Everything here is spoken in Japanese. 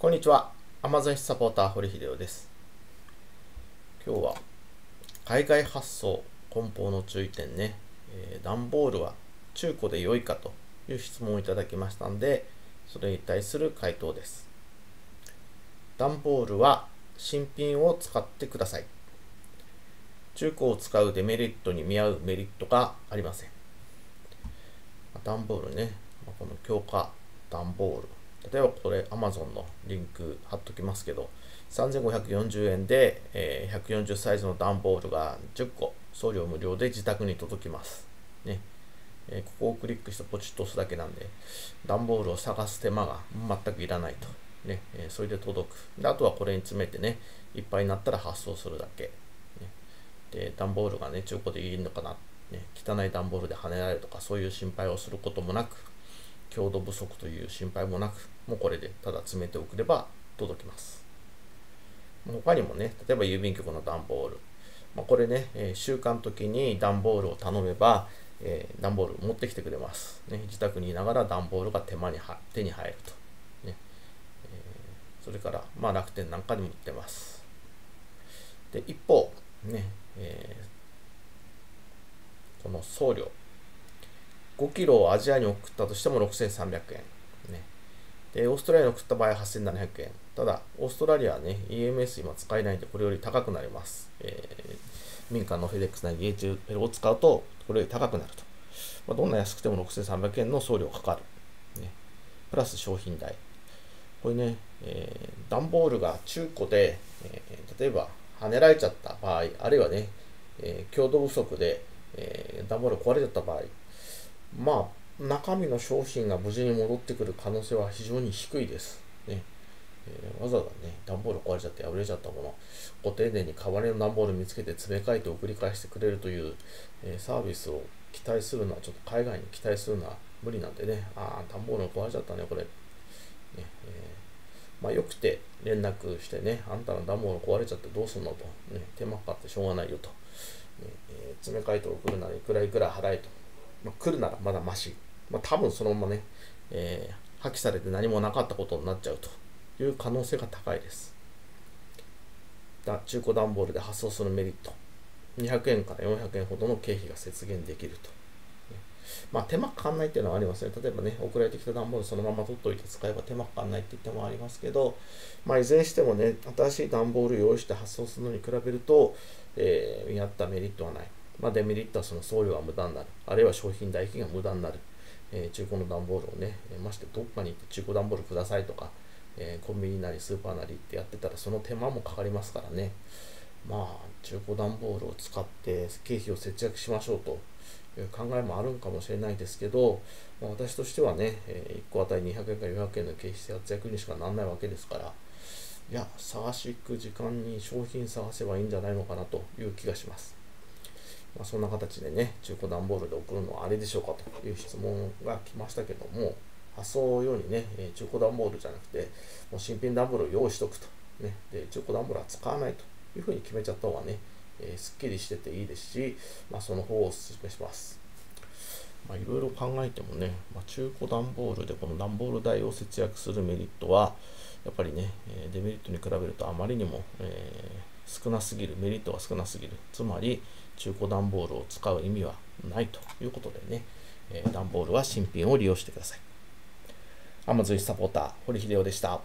こんにちは。Amazon サポーター、堀秀夫です。今日は、海外発送梱包の注意点ね、えー、段ボールは中古で良いかという質問をいただきましたんで、それに対する回答です。段ボールは新品を使ってください。中古を使うデメリットに見合うメリットがありません。段ボールね、この強化段ボール例えばこれ Amazon のリンク貼っときますけど、3540円で、えー、140サイズの段ボールが10個、送料無料で自宅に届きます。ねえー、ここをクリックしてポチッと押すだけなんで、段ボールを探す手間が全くいらないと。ねえー、それで届くで。あとはこれに詰めてね、いっぱいになったら発送するだけ。ね、で、段ボールがね、中古でいいのかな、ね、汚い段ボールで跳ねられるとか、そういう心配をすることもなく、強度不足という心配もなく、もうこれでただ詰めておくれば届きます。他にもね、例えば郵便局の段ボール。まあ、これね、えー、週間時に段ボールを頼めば、えー、段ボール持ってきてくれます。ね、自宅にいながら段ボールが手間に手に入ると。ねえー、それから、まあ、楽天なんかにも売ってます。で、一方、ね、えー、この送料。5キロをアジアに送ったとしても6300円。ね。で、オーストラリアに送った場合は8700円。ただ、オーストラリアはね、EMS 今使えないんで、これより高くなります。えー、民間のフェデックスなり DHL を使うと、これより高くなると。まあ、どんな安くても6300円の送料かかる。ね。プラス商品代。これね、えー、段ボールが中古で、えー、例えば跳ねられちゃった場合、あるいはね、えー、強度不足で、えー、段ボール壊れちゃった場合、まあ、中身の商品が無事に戻ってくる可能性は非常に低いです。ねえー、わざわざね、段ボール壊れちゃって破れちゃったもの、ご丁寧に代わりの段ボール見つけて詰め替えて送り返してくれるという、えー、サービスを期待するのは、ちょっと海外に期待するのは無理なんでね、ああ、段ボール壊れちゃったね、これ。ねえー、まあ、よくて連絡してね、あんたの段ボール壊れちゃってどうすんのと、ね、手間かかってしょうがないよと、ねえ詰め替えて送るならいくらいくら払えと。まあ、来るならまだまし。まあ、多分そのままね、えー、破棄されて何もなかったことになっちゃうという可能性が高いです。だ中古段ボールで発送するメリット。200円から400円ほどの経費が節減できると。まあ、手間かかんないっていうのはありますね。例えばね、送られてきた段ボールそのまま取っておいて使えば手間かかんないって言ってもありますけど、まあ、いずれにしてもね、新しい段ボール用意して発送するのに比べると、えー、見合ったメリットはない。まあ、デメリットはその送料が無駄になる。あるいは商品代金が無駄になる。えー、中古の段ボールをね、ましてどっかに行って中古段ボールくださいとか、えー、コンビニなりスーパーなりってやってたらその手間もかかりますからね。まあ、中古段ボールを使って経費を節約しましょうという考えもあるんかもしれないですけど、まあ、私としてはね、えー、1個あたり200円か400円の経費節約にしかならないわけですから、いや、探し行く時間に商品探せばいいんじゃないのかなという気がします。まあ、そんな形でね、中古段ボールで送るのはあれでしょうかという質問が来ましたけども、発送用にね、中古段ボールじゃなくて、もう新品段ボールを用意しとくと。ね、で中古段ボールは使わないというふうに決めちゃった方がね、えー、すっきりしてていいですし、まあ、その方をお勧めします。まいろいろ考えてもね、まあ、中古段ボールでこの段ボール代を節約するメリットは、やっぱりね、デメリットに比べるとあまりにも、えー、少なすぎる、メリットが少なすぎる。つまり、中古段ボールを使う意味はないということでね、えー、段ボールは新品を利用してください。アマゾンサポーター、堀秀夫でした。